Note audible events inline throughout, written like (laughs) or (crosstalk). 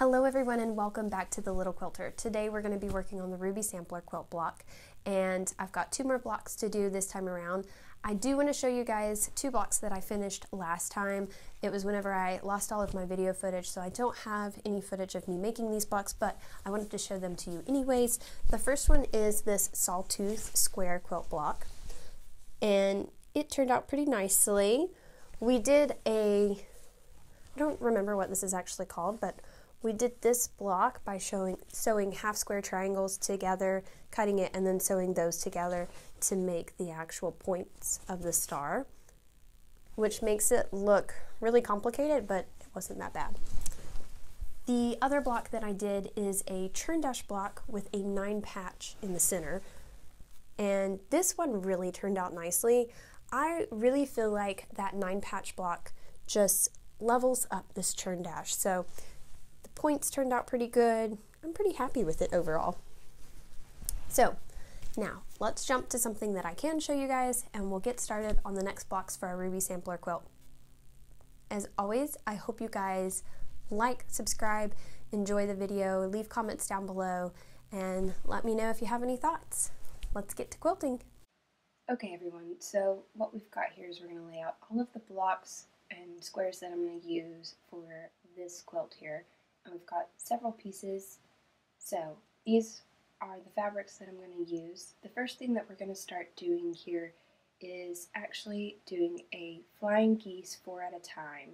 Hello everyone and welcome back to The Little Quilter. Today we're going to be working on the Ruby Sampler quilt block and I've got two more blocks to do this time around. I do want to show you guys two blocks that I finished last time. It was whenever I lost all of my video footage so I don't have any footage of me making these blocks but I wanted to show them to you anyways. The first one is this sawtooth square quilt block and it turned out pretty nicely. We did a, I don't remember what this is actually called but we did this block by showing, sewing half square triangles together, cutting it, and then sewing those together to make the actual points of the star, which makes it look really complicated, but it wasn't that bad. The other block that I did is a churn dash block with a nine patch in the center. And this one really turned out nicely. I really feel like that nine patch block just levels up this churn dash. So points turned out pretty good. I'm pretty happy with it overall. So now let's jump to something that I can show you guys and we'll get started on the next blocks for our Ruby Sampler quilt. As always, I hope you guys like, subscribe, enjoy the video, leave comments down below, and let me know if you have any thoughts. Let's get to quilting. Okay everyone, so what we've got here is we're going to lay out all of the blocks and squares that I'm going to use for this quilt here and we've got several pieces. So these are the fabrics that I'm going to use. The first thing that we're going to start doing here is actually doing a flying geese four at a time.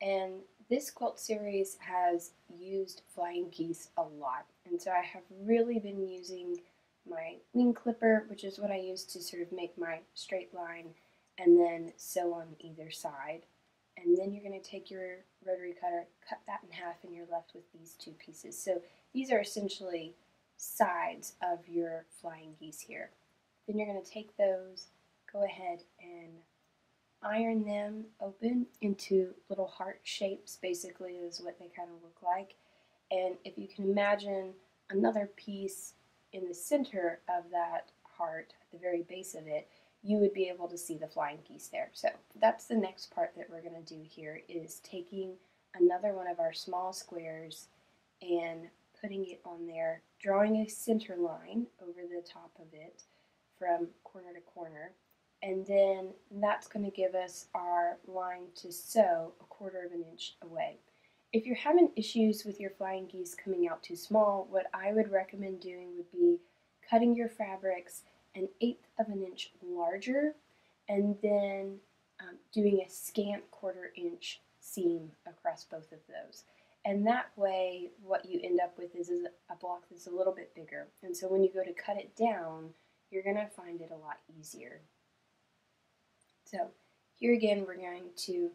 And this quilt series has used flying geese a lot. And so I have really been using my wing clipper, which is what I use to sort of make my straight line and then sew on either side and then you're going to take your rotary cutter, cut that in half, and you're left with these two pieces. So these are essentially sides of your flying geese here. Then you're going to take those, go ahead and iron them open into little heart shapes, basically is what they kind of look like. And if you can imagine another piece in the center of that heart, at the very base of it, you would be able to see the flying geese there. So that's the next part that we're going to do here is taking another one of our small squares and putting it on there, drawing a center line over the top of it from corner to corner, and then that's going to give us our line to sew a quarter of an inch away. If you're having issues with your flying geese coming out too small, what I would recommend doing would be cutting your fabrics an eighth of an inch larger and then um, doing a scant quarter inch seam across both of those. And that way, what you end up with is, is a block that's a little bit bigger. And so when you go to cut it down, you're going to find it a lot easier. So here again, we're going to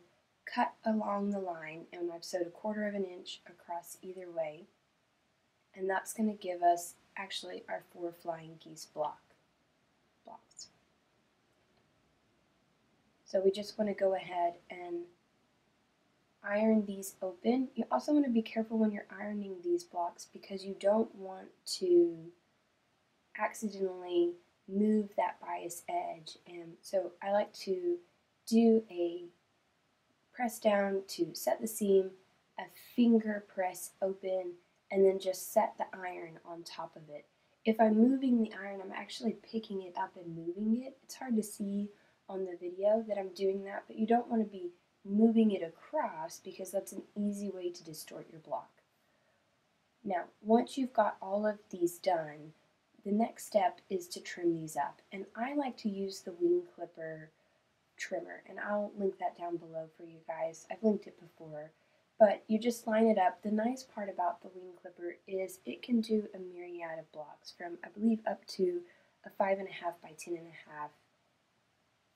cut along the line, and I've sewed a quarter of an inch across either way. And that's going to give us actually our four flying geese block. So we just want to go ahead and iron these open. You also want to be careful when you're ironing these blocks because you don't want to accidentally move that bias edge. And so I like to do a press down to set the seam, a finger press open, and then just set the iron on top of it. If I'm moving the iron, I'm actually picking it up and moving it. It's hard to see on the video that I'm doing that, but you don't want to be moving it across because that's an easy way to distort your block. Now, once you've got all of these done, the next step is to trim these up. And I like to use the wing clipper trimmer, and I'll link that down below for you guys. I've linked it before, but you just line it up. The nice part about the wing clipper is it can do a myriad of blocks from, I believe, up to a five and a half by ten and a half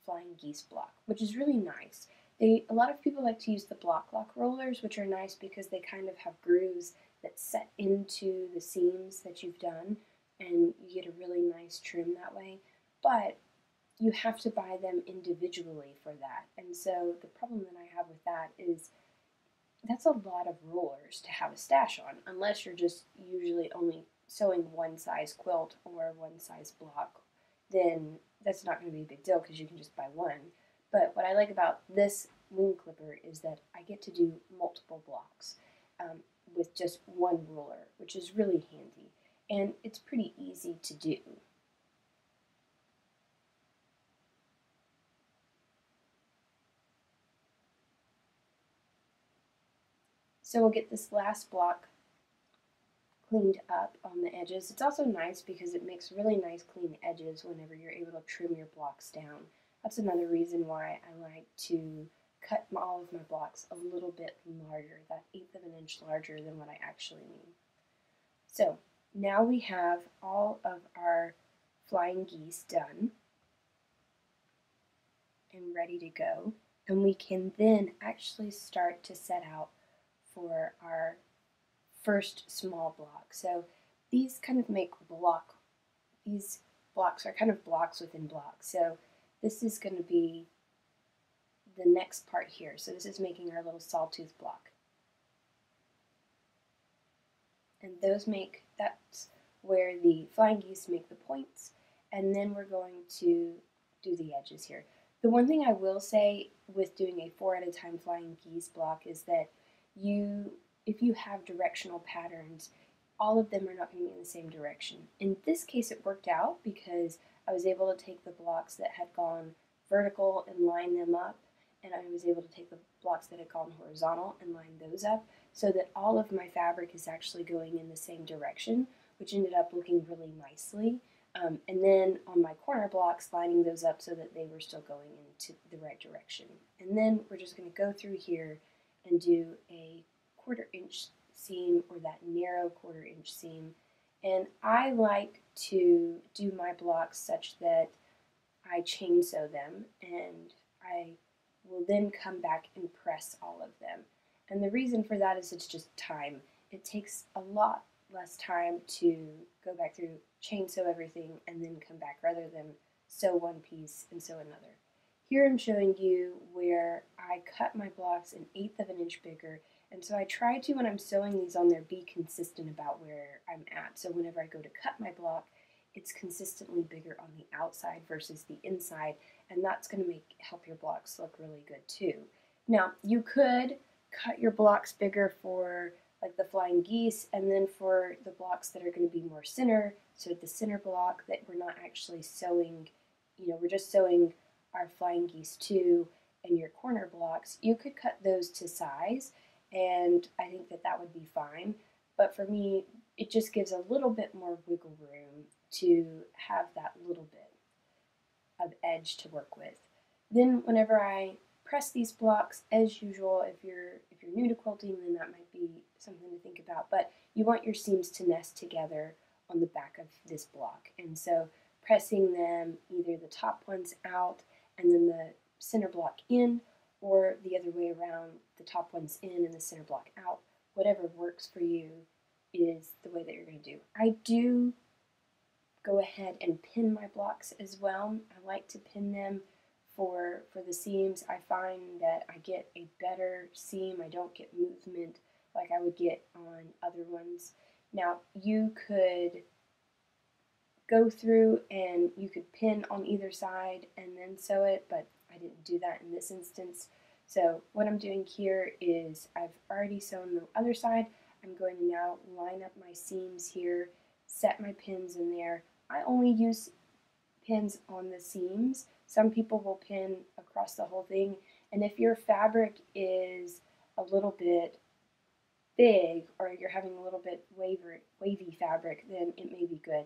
flying geese block, which is really nice. They, a lot of people like to use the Bloc Loc rollers, which are nice because they kind of have grooves that set into the seams that you've done, and you get a really nice trim that way. But you have to buy them individually for that. And so the problem that I have with that is that's a lot of rollers to have a stash on, unless you're just usually only sewing one size quilt or one size block, then that's not going to be a big deal because you can just buy one. But what I like about this wing clipper is that I get to do multiple blocks. um, with just one ruler, which is really handy. And it's pretty easy to do. So we'll get this last block cleaned up on the edges. It's also nice because it makes really nice clean edges whenever you're able to trim your blocks down. That's another reason why I like to cut all of my blocks a little bit larger, that eighth of an inch larger than what I actually need. So now we have all of our flying geese done and ready to go. And we can then actually start to set out for our first small block. So these kind of make block, these blocks are kind of blocks within blocks. So this is going to be the next part here. So this is making our little sawtooth block. And those make, that's where the flying geese make the points. And then we're going to do the edges here. The one thing I will say with doing a four at a time flying geese block is that you, if you have directional patterns, all of them are not going to be in the same direction. In this case, it worked out because I was able to take the blocks that had gone vertical and line them up, and I was able to take the blocks that had gone horizontal and line those up so that all of my fabric is actually going in the same direction, which ended up looking really nicely. Um, and then on my corner blocks, lining those up so that they were still going into the right direction. And then we're just going to go through here and do a quarter inch seam or that narrow quarter inch seam. And I like to do my blocks such that I chain sew them and I will then come back and press all of them. And the reason for that is it's just time. It takes a lot less time to go back through, chain sew everything, and then come back rather than sew one piece and sew another. Here I'm showing you where I cut my blocks an eighth of an inch bigger and so I try to, when I'm sewing these on there, be consistent about where I'm at. So whenever I go to cut my block, it's consistently bigger on the outside versus the inside, and that's going to make help your blocks look really good too. Now, you could cut your blocks bigger for like the flying geese, and then for the blocks that are going to be more center, so the center block that we're not actually sewing, you know, we're just sewing our flying geese too, and your corner blocks, you could cut those to size and I think that that would be fine. But for me, it just gives a little bit more wiggle room to have that little bit of edge to work with. Then whenever I press these blocks, as usual, if you're if you're new to quilting, then that might be something to think about. But you want your seams to nest together on the back of this block, and so pressing them either the top ones out and then the center block in, or the other way around, the top one's in and the center block out. Whatever works for you is the way that you're going to do. I do go ahead and pin my blocks as well. I like to pin them for for the seams. I find that I get a better seam. I don't get movement like I would get on other ones. Now, you could go through and you could pin on either side and then sew it, but I didn't do that in this instance. So what I'm doing here is I've already sewn the other side. I'm going to now line up my seams here, set my pins in there. I only use pins on the seams. Some people will pin across the whole thing. And if your fabric is a little bit big or you're having a little bit wavy, wavy fabric, then it may be good.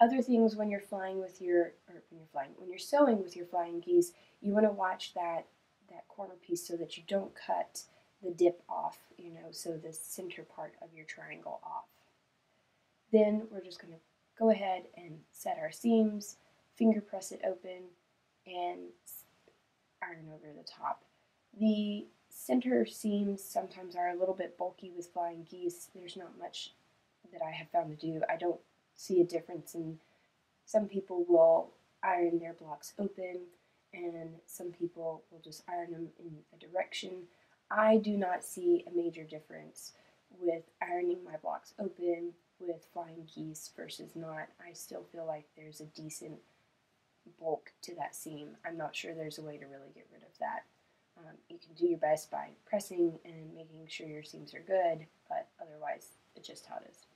Other things when you're flying with your, or when you're flying, when you're sewing with your flying geese, you want to watch that, that corner piece so that you don't cut the dip off, you know, so the center part of your triangle off. Then we're just going to go ahead and set our seams, finger press it open, and iron over the top. The center seams sometimes are a little bit bulky with flying geese. There's not much that I have found to do. I don't see a difference in some people will iron their blocks open and some people will just iron them in a direction. I do not see a major difference with ironing my blocks open with flying geese versus not. I still feel like there's a decent bulk to that seam. I'm not sure there's a way to really get rid of that. Um, you can do your best by pressing and making sure your seams are good, but otherwise it's just how it is.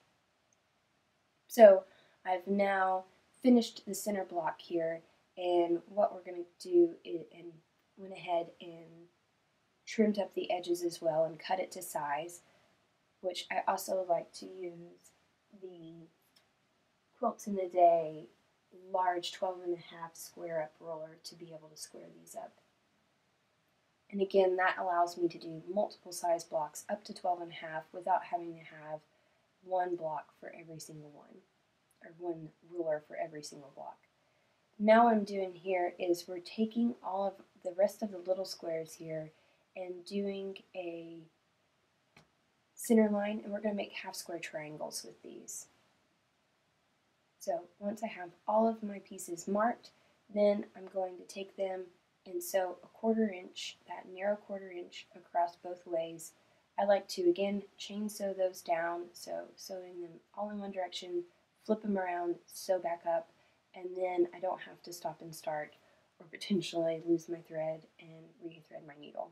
So I've now finished the center block here and what we're going to do is, and went ahead and trimmed up the edges as well and cut it to size, which I also like to use the Quilts in a Day large 12 and a half square up roller to be able to square these up. And again, that allows me to do multiple size blocks up to 12 and a half without having to have one block for every single one, or one ruler for every single block. Now what I'm doing here is we're taking all of the rest of the little squares here and doing a center line, and we're going to make half square triangles with these. So once I have all of my pieces marked, then I'm going to take them and sew a quarter inch, that narrow quarter inch across both ways. I like to, again, chain sew those down, so sewing them all in one direction, flip them around, sew back up, and then I don't have to stop and start or potentially lose my thread and rethread my needle.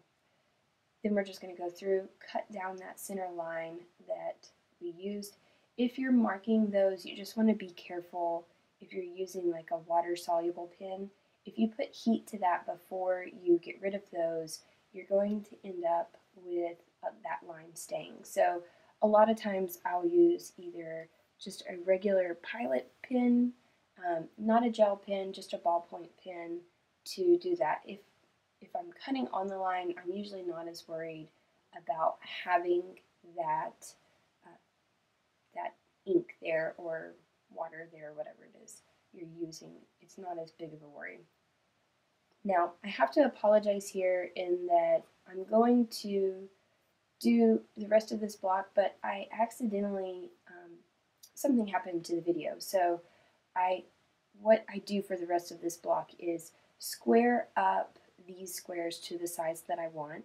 Then we're just going to go through, cut down that center line that we used, if you're marking those, you just want to be careful if you're using like a water soluble pin. If you put heat to that before you get rid of those, you're going to end up with uh, that line staying. So a lot of times I'll use either just a regular pilot pin, um, not a gel pin, just a ballpoint pin to do that. If if I'm cutting on the line, I'm usually not as worried about having that that ink there or water there, whatever it is you're using. It's not as big of a worry. Now, I have to apologize here in that I'm going to do the rest of this block, but I accidentally, um, something happened to the video. So I, what I do for the rest of this block is square up these squares to the size that I want,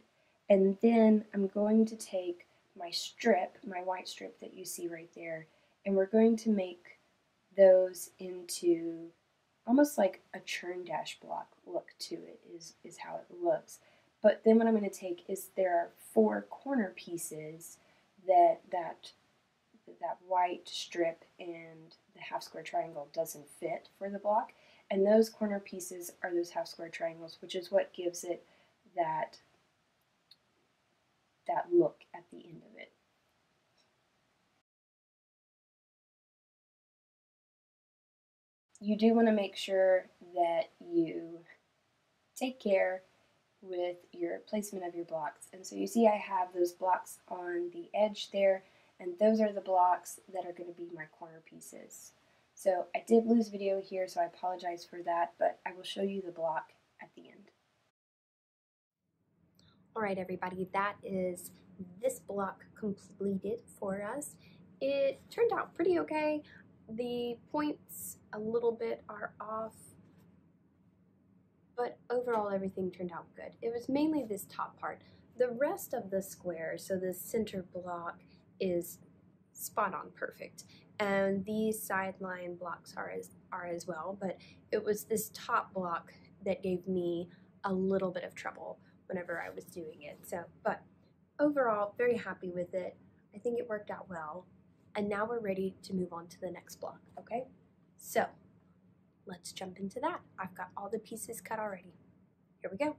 and then I'm going to take my strip, my white strip that you see right there, and we're going to make those into almost like a churn dash block look to it is, is how it looks. But then what I'm going to take is there are four corner pieces that that that white strip and the half square triangle doesn't fit for the block. And those corner pieces are those half square triangles, which is what gives it that that look at the end of it. You do want to make sure that you take care with your placement of your blocks. And so you see I have those blocks on the edge there, and those are the blocks that are going to be my corner pieces. So I did lose video here, so I apologize for that, but I will show you the block at the end. All right, everybody, that is this block completed for us. It turned out pretty okay. The points a little bit are off, but overall everything turned out good. It was mainly this top part. The rest of the square, so the center block, is spot on perfect. And these sideline blocks are as, are as well, but it was this top block that gave me a little bit of trouble whenever I was doing it. So, but overall, very happy with it. I think it worked out well. And now we're ready to move on to the next block, okay? So, let's jump into that. I've got all the pieces cut already. Here we go.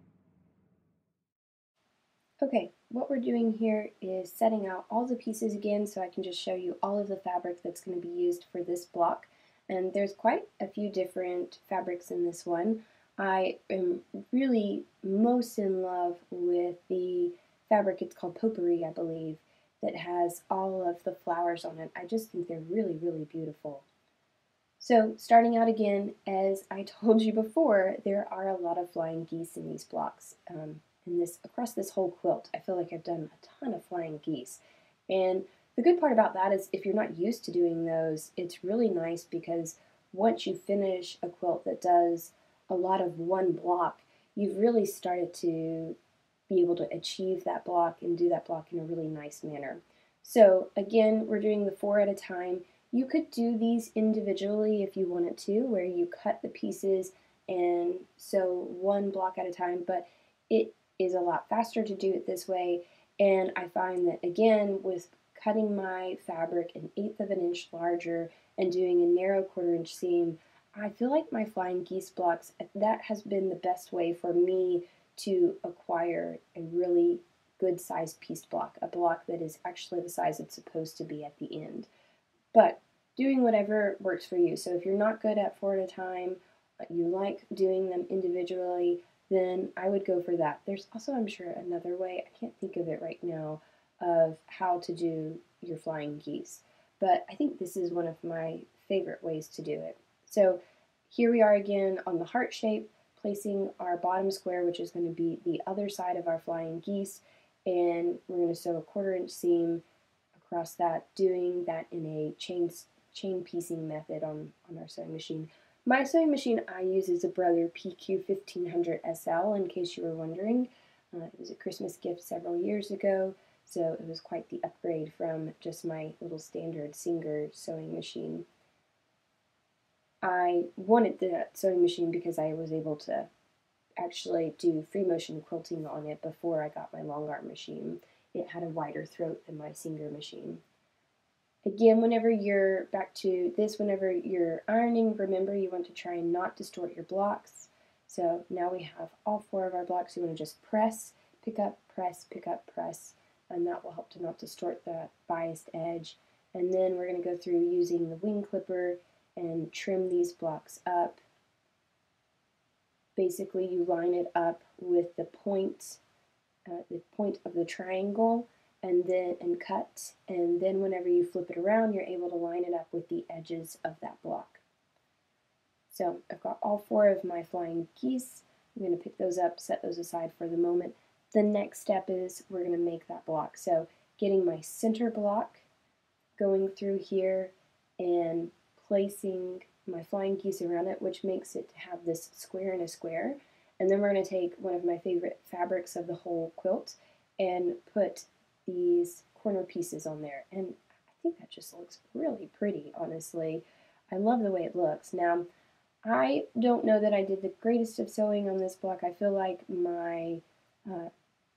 Okay, what we're doing here is setting out all the pieces again so I can just show you all of the fabric that's going to be used for this block. And there's quite a few different fabrics in this one. I am really most in love with the fabric, it's called potpourri, I believe, that has all of the flowers on it. I just think they're really, really beautiful. So starting out again, as I (laughs) told you before, there are a lot of flying geese in these blocks. Um, in this across this whole quilt, I feel like I've done a ton of flying geese. And the good part about that is if you're not used to doing those, it's really nice because once you finish a quilt that does a lot of one block, you've really started to be able to achieve that block and do that block in a really nice manner. So again, we're doing the four at a time. You could do these individually if you wanted to, where you cut the pieces and sew one block at a time, but it is a lot faster to do it this way. And I find that again, with cutting my fabric an eighth of an inch larger and doing a narrow quarter inch seam, I feel like my flying geese blocks, that has been the best way for me to acquire a really good sized piece block, a block that is actually the size it's supposed to be at the end. But doing whatever works for you. So if you're not good at four at a time, you like doing them individually, then I would go for that. There's also, I'm sure, another way, I can't think of it right now, of how to do your flying geese. But I think this is one of my favorite ways to do it. So here we are again on the heart shape, placing our bottom square, which is going to be the other side of our flying geese, and we're going to sew a quarter inch seam across that, doing that in a chain, chain piecing method on, on our sewing machine. My sewing machine I use is a Brother PQ1500 SL, in case you were wondering. Uh, it was a Christmas gift several years ago, so it was quite the upgrade from just my little standard Singer sewing machine. I wanted that sewing machine because I was able to actually do free motion quilting on it before I got my long arm machine. It had a wider throat than my Singer machine. Again, whenever you're back to this, whenever you're ironing, remember you want to try and not distort your blocks. So now we have all four of our blocks. You want to just press, pick up, press, pick up, press, and that will help to not distort the biased edge. And then we're going to go through using the wing clipper and trim these blocks up. Basically, you line it up with the point, uh, the point of the triangle, and then and cut. And then whenever you flip it around, you're able to line it up with the edges of that block. So I've got all four of my flying geese. I'm going to pick those up, set those aside for the moment. The next step is we're going to make that block. So getting my center block, going through here and placing my flying geese around it, which makes it have this square and a square. And then we're going to take one of my favorite fabrics of the whole quilt and put these corner pieces on there. And I think that just looks really pretty, honestly. I love the way it looks. Now, I don't know that I did the greatest of sewing on this block. I feel like my, uh,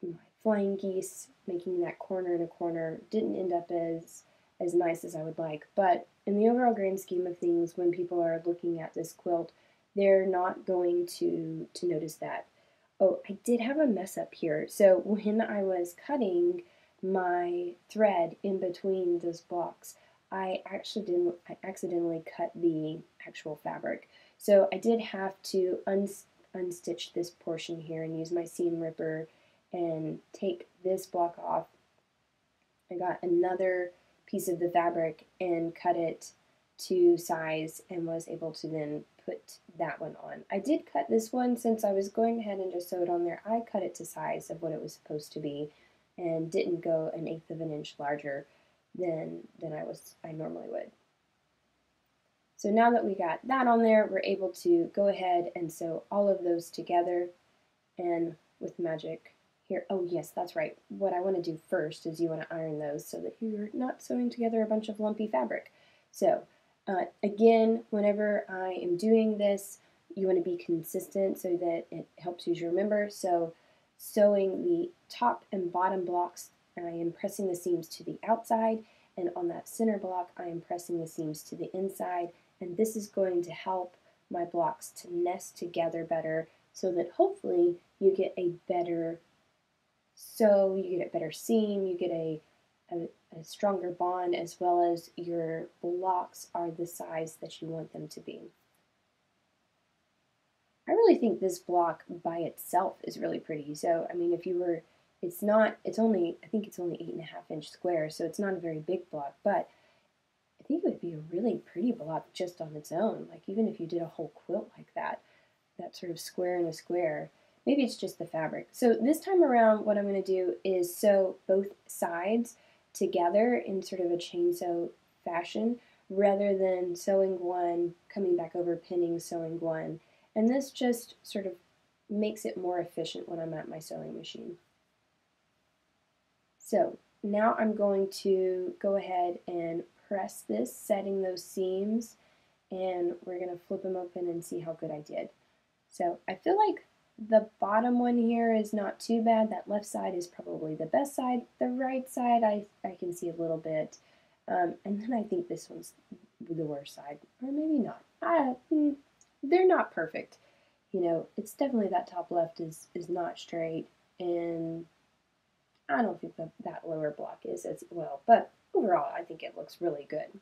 my flying geese making that corner in a corner didn't end up as as nice as I would like. But in the overall grand scheme of things, when people are looking at this quilt, they're not going to, to notice that. Oh, I did have a mess up here. So when I was cutting my thread in between those blocks, I actually didn't, I accidentally cut the actual fabric. So I did have to un unstitch this portion here and use my seam ripper and take this block off. I got another piece of the fabric and cut it to size and was able to then put that one on. I did cut this one since I was going ahead and just sewed on there. I cut it to size of what it was supposed to be and didn't go an eighth of an inch larger than, than I was I normally would. So now that we got that on there, we're able to go ahead and sew all of those together and with magic here. Oh yes, that's right. What I want to do first is you want to iron those so that you're not sewing together a bunch of lumpy fabric. So uh, again, whenever I am doing this, you want to be consistent so that it helps you to remember. So sewing the top and bottom blocks, and I am pressing the seams to the outside, and on that center block, I am pressing the seams to the inside, and this is going to help my blocks to nest together better so that hopefully you get a better sew, you get a better seam, you get a, a, a stronger bond, as well as your blocks are the size that you want them to be. I really think this block by itself is really pretty. So, I mean, if you were, it's not, it's only, I think it's only eight and a half inch square, so it's not a very big block, but I think it would be a really pretty block just on its own. Like, even if you did a whole quilt like that, that sort of square in a square, Maybe it's just the fabric. So this time around, what I'm going to do is sew both sides together in sort of a chain sew fashion rather than sewing one, coming back over, pinning, sewing one. And this just sort of makes it more efficient when I'm at my sewing machine. So now I'm going to go ahead and press this, setting those seams, and we're going to flip them open and see how good I did. So I feel like the bottom one here is not too bad. That left side is probably the best side. The right side, I, I can see a little bit. Um, and then I think this one's the worst side, or maybe not. I, mm, they're not perfect. You know, it's definitely that top left is, is not straight, and I don't think that that lower block is as well, but overall I think it looks really good.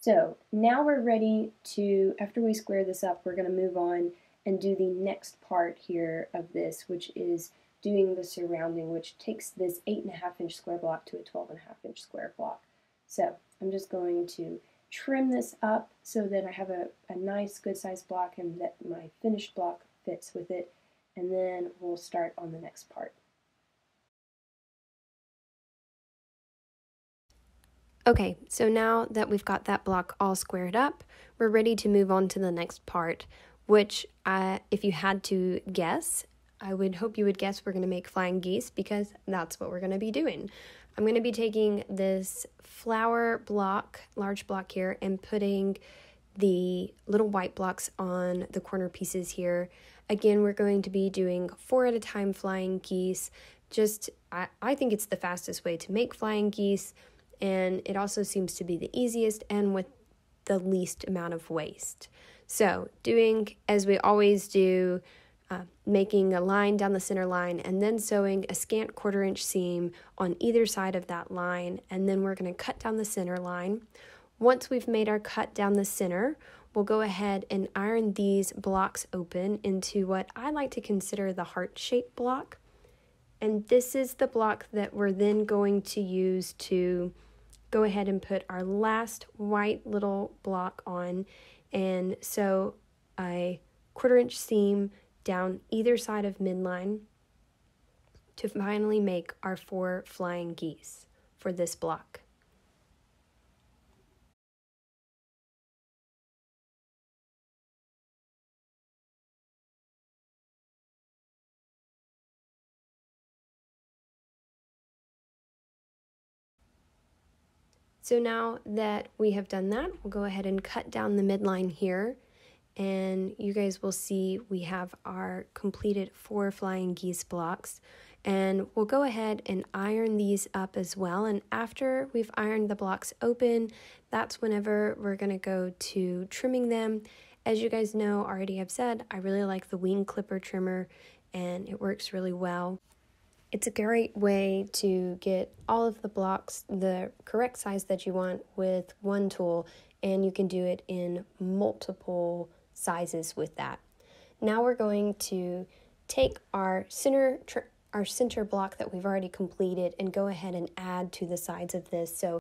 So now we're ready to, after we square this up, we're going to move on and do the next part here of this, which is doing the surrounding, which takes this 8.5 inch square block to a 12.5 inch square block. So I'm just going to trim this up so that I have a, a nice good sized block and that my finished block fits with it. And then we'll start on the next part. Okay, so now that we've got that block all squared up, we're ready to move on to the next part, which if you had to guess, I would hope you would guess we're going to make flying geese because that's what we're going to be doing. I'm going to be taking this flower block, large block here, and putting the little white blocks on the corner pieces here. Again, we're going to be doing four at a time flying geese. Just, I, I think it's the fastest way to make flying geese and it also seems to be the easiest and with the least amount of waste. So, doing as we always do, uh, making a line down the center line and then sewing a scant quarter inch seam on either side of that line, and then we're going to cut down the center line. Once we've made our cut down the center, we'll go ahead and iron these blocks open into what I like to consider the heart shaped block. And this is the block that we're then going to use to go ahead and put our last white little block on and sew a quarter inch seam down either side of midline to finally make our four flying geese for this block. So now that we have done that, we'll go ahead and cut down the midline here and you guys will see we have our completed four flying geese blocks. And we'll go ahead and iron these up as well. And after we've ironed the blocks open that's whenever we're going to go to trimming them. As you guys know already have said I really like the wing clipper trimmer and it works really well. It's a great way to get all of the blocks the correct size that you want with one tool, and you can do it in multiple sizes with that. Now we're going to take our center our center block that we've already completed and go ahead and add to the sides of this. So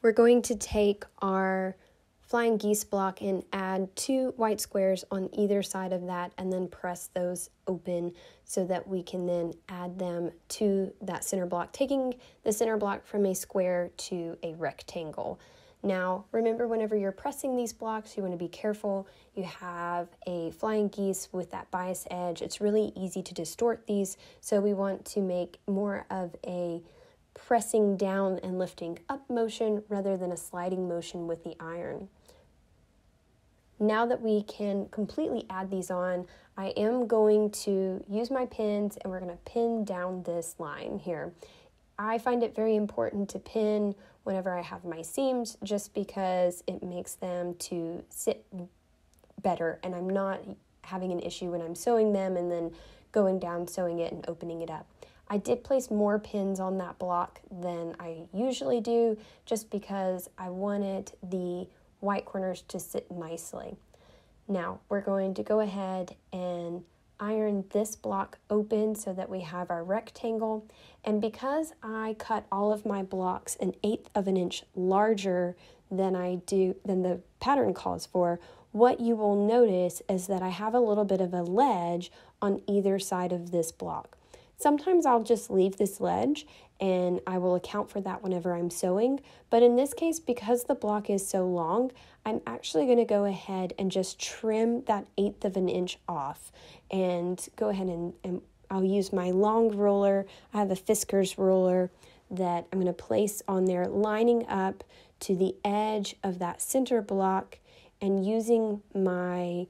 we're going to take our flying geese block and add two white squares on either side of that and then press those open so that we can then add them to that center block, taking the center block from a square to a rectangle. Now, remember whenever you're pressing these blocks, you want to be careful. You have a flying geese with that bias edge. It's really easy to distort these, so we want to make more of a pressing down and lifting up motion rather than a sliding motion with the iron. Now that we can completely add these on, I am going to use my pins and we're going to pin down this line here. I find it very important to pin whenever I have my seams just because it makes them to sit better and I'm not having an issue when I'm sewing them and then going down, sewing it, and opening it up. I did place more pins on that block than I usually do just because I wanted the white corners to sit nicely. Now we're going to go ahead and iron this block open so that we have our rectangle. And because I cut all of my blocks an eighth of an inch larger than I do than the pattern calls for, what you will notice is that I have a little bit of a ledge on either side of this block. Sometimes I'll just leave this ledge and I will account for that whenever I'm sewing. But in this case, because the block is so long, I'm actually going to go ahead and just trim that eighth of an inch off and go ahead and, and I'll use my long ruler. I have a Fiskars ruler that I'm going to place on there, lining up to the edge of that center block and using my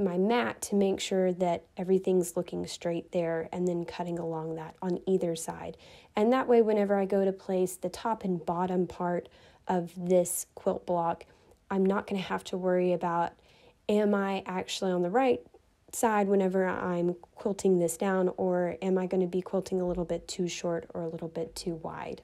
my mat to make sure that everything's looking straight there and then cutting along that on either side. And that way, whenever I go to place the top and bottom part of this quilt block, I'm not going to have to worry about am I actually on the right side whenever I'm quilting this down or am I going to be quilting a little bit too short or a little bit too wide.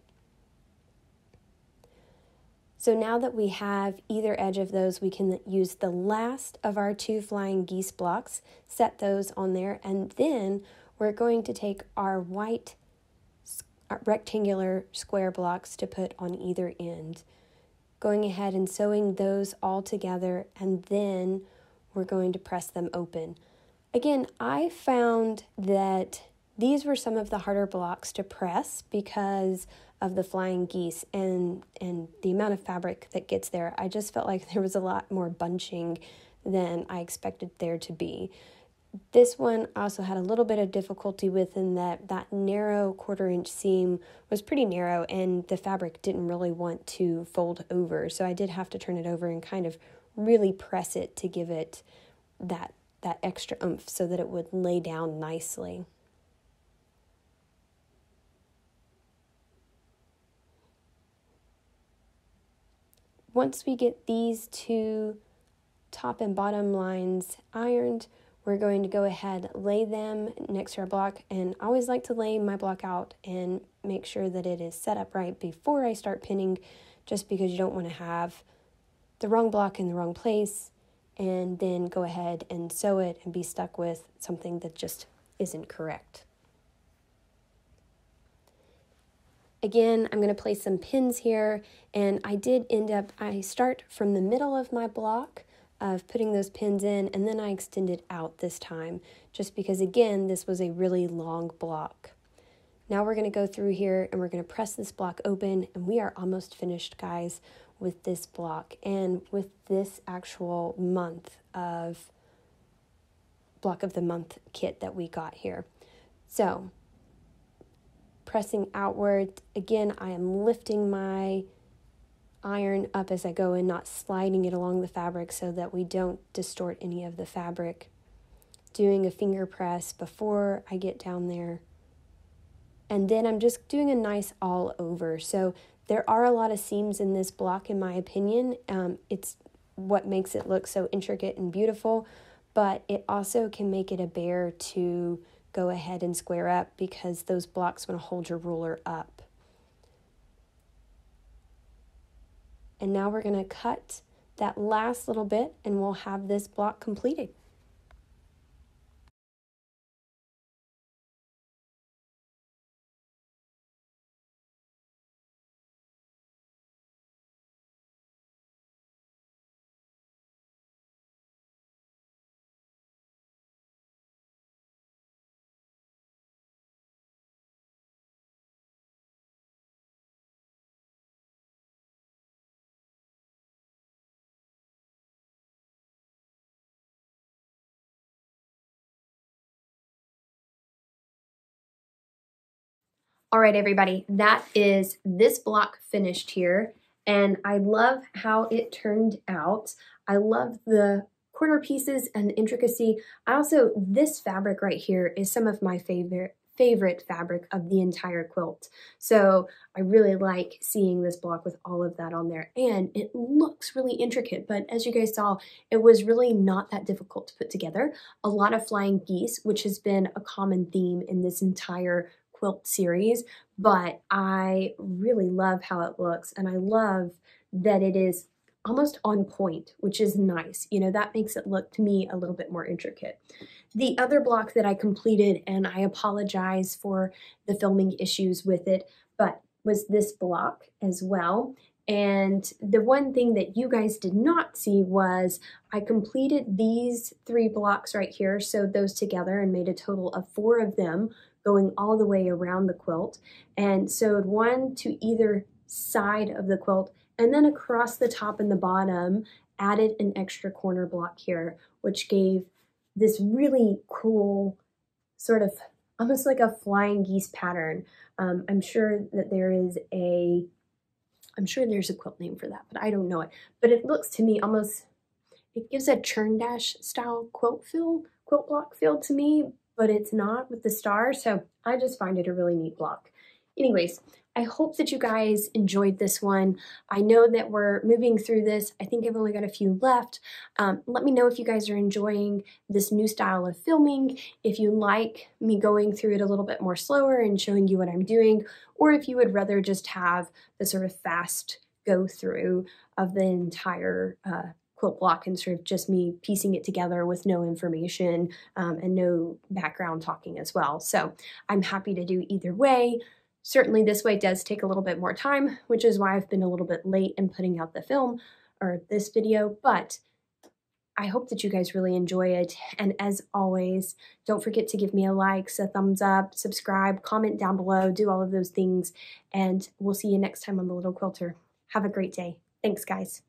So now that we have either edge of those, we can use the last of our two flying geese blocks, set those on there, and then we're going to take our white uh, rectangular square blocks to put on either end. Going ahead and sewing those all together, and then we're going to press them open. Again, I found that these were some of the harder blocks to press because of the flying geese and and the amount of fabric that gets there. I just felt like (laughs) there was a lot more bunching than I expected there to be. This one also had a little bit of difficulty with in that that narrow quarter inch seam was pretty narrow and the fabric didn't really want to fold over. So I did have to turn it over and kind of really press it to give it that that extra oomph so that it would lay down nicely. Once we get these two top and bottom lines ironed, we're going to go ahead, lay them next to our block, and I always like to lay my block out and make sure that it is set up right before I start pinning, just because you don't want to have the wrong block in the wrong place and then go ahead and sew it and be stuck with something that just isn't correct. Again, I'm going to place some pins here, and I did end up, I start from the middle of my block of putting those pins in, and then I extended out this time, just because again, this was a really long block. Now we're going to go through here and we're going to press this block open, and we are almost finished, guys, with this block and with this actual month of block of the month kit that we got here. So pressing outward. Again, I am lifting my iron up as I go and not sliding it along the fabric so that we don't distort any of the fabric. Doing a finger press before I get down there. And then I'm just doing a nice all over. So there are a lot of seams in this block, in my opinion. Um, it's what makes it look so intricate and beautiful, but it also can make it a bear to go ahead and square up because those blocks want to hold your ruler up. And now we're going to cut that last little bit and we'll have this block completed. All right, everybody, that is this block finished here. And I love how it turned out. I love the corner pieces and the intricacy. I also, this fabric right here is some of my favorite favorite fabric of the entire quilt. So I really like seeing this block with all of that on there and it looks really intricate, but as you guys saw, it was really not that difficult to put together. A lot of flying geese, which has been a common theme in this entire quilt series, but I really love how it looks and I love that it is almost on point, which is nice. You know, that makes it look to me a little bit more intricate. The other block that I completed, and I apologize for the filming issues with it, but was this block as well. And the one thing that you guys did not see was I completed these three blocks right here, sewed those together and made a total of four of them going all the way around the quilt and sewed one to either side of the quilt and then across the top and the bottom added an extra corner block here which gave this really cool sort of almost like a flying geese pattern. Um, I'm sure that there is a, I'm sure there's a quilt name for that, but I don't know it. But it looks to me almost it gives a churn dash style quilt feel, quilt block feel to me, but it's not with the star, so I just find it a really neat block. Anyways, I hope that you guys enjoyed this one. I know that we're moving through this. I think I've only got a few left. Um, let me know if you guys are enjoying this new style of filming, if you like me going through it a little bit more slower and showing you what I'm doing, or if you would rather just have the sort of fast go through of the entire uh, quilt block and sort of just me piecing it together with no information um, and no background talking as well. So I'm happy to do either way. Certainly this way does take a little bit more time, which is why I've been a little bit late in putting out the film or this video, but I hope that you guys really enjoy it. And as always, don't forget to give me a like, a thumbs up, subscribe, comment down below, do all of those things. And we'll see you next time on The Little Quilter. Have a great day. Thanks, guys.